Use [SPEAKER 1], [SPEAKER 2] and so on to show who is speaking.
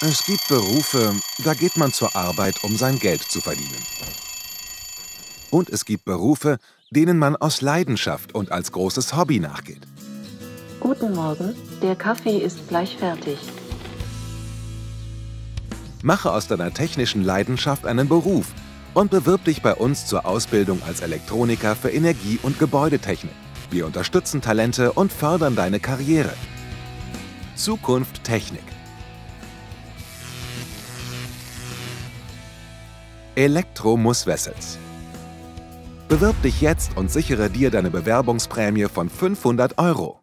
[SPEAKER 1] Es gibt Berufe, da geht man zur Arbeit, um sein Geld zu verdienen. Und es gibt Berufe, denen man aus Leidenschaft und als großes Hobby nachgeht.
[SPEAKER 2] Guten Morgen, der Kaffee ist gleich fertig.
[SPEAKER 1] Mache aus deiner technischen Leidenschaft einen Beruf und bewirb dich bei uns zur Ausbildung als Elektroniker für Energie- und Gebäudetechnik. Wir unterstützen Talente und fördern deine Karriere. Zukunft Technik. Elektro muss Wessels. Bewirb dich jetzt und sichere dir deine Bewerbungsprämie von 500 Euro.